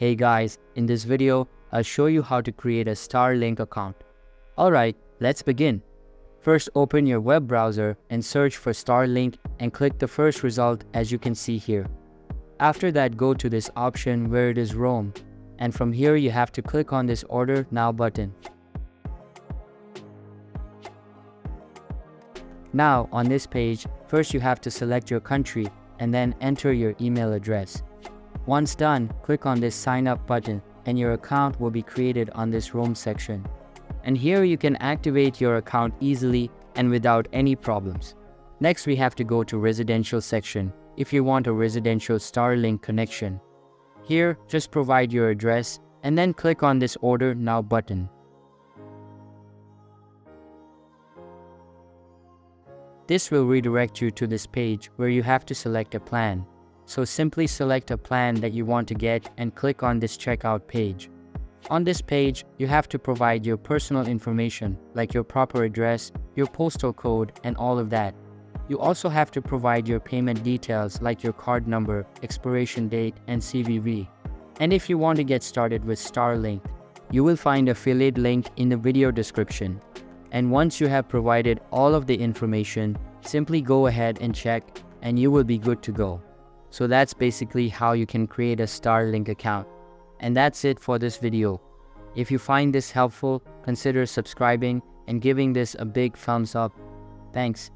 Hey guys, in this video, I'll show you how to create a Starlink account. Alright, let's begin. First open your web browser and search for Starlink and click the first result as you can see here. After that go to this option where it is Roam and from here you have to click on this Order Now button. Now on this page, first you have to select your country and then enter your email address. Once done, click on this sign up button and your account will be created on this Roam section. And here you can activate your account easily and without any problems. Next we have to go to residential section if you want a residential Starlink connection. Here, just provide your address and then click on this order now button. This will redirect you to this page where you have to select a plan. So simply select a plan that you want to get and click on this checkout page. On this page, you have to provide your personal information like your proper address, your postal code, and all of that. You also have to provide your payment details like your card number, expiration date, and CVV. And if you want to get started with Starlink, you will find affiliate link in the video description. And once you have provided all of the information, simply go ahead and check and you will be good to go. So that's basically how you can create a Starlink account. And that's it for this video. If you find this helpful, consider subscribing and giving this a big thumbs up. Thanks.